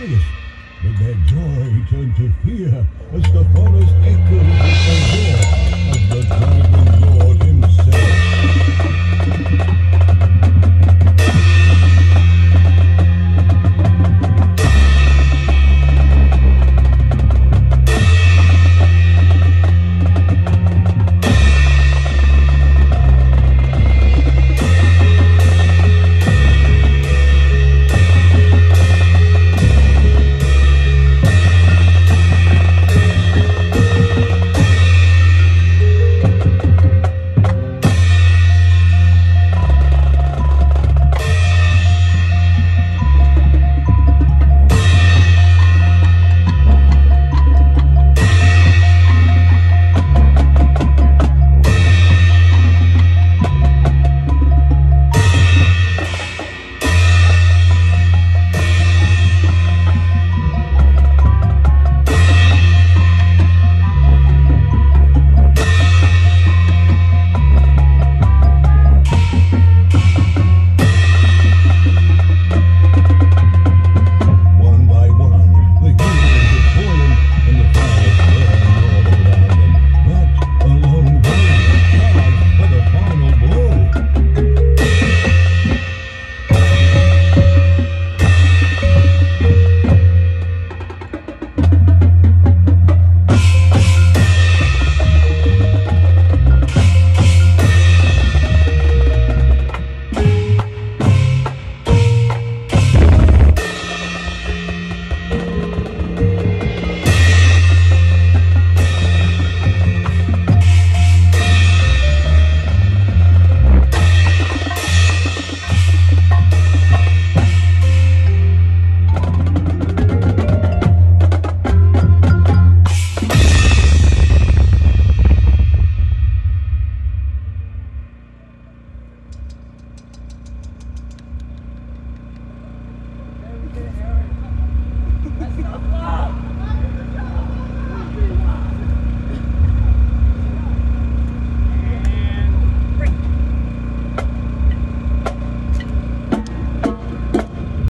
But their joy turned to fear as Stephanos echoed the roar of the